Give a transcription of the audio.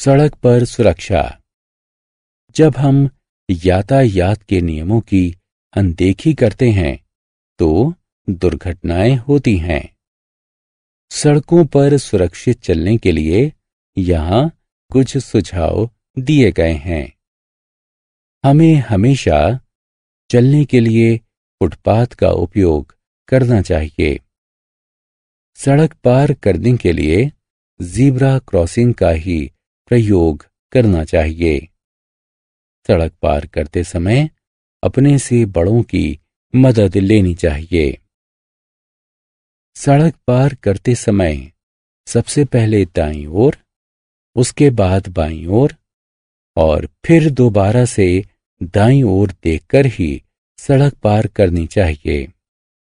सड़क पर सुरक्षा। जब हम यातायात के नियमों की अनदेखी करते हैं तो दुर्घटनाएँ होती हैं। सड़कों पर सुरक्षित चलने के लिए यहाँ कुछ सुझाव दिए गए हैं। हमें हमेशा चलने के लिए फुटपाथ का उपयोग करना चाहिए। सड़क पार करने के लिए जीब्रा क्रॉसिंग का ही प्रयोग करना चाहिए। सड़क पार करते समय अपने से बड़ों की मदद लेनी चाहिए। सड़क पार करते समय सबसे पहले दाईं ओर, उसके बाद बाईं ओर और फिर दोबारा से दाईं ओर देखकर ही सड़क पार करनी चाहिए।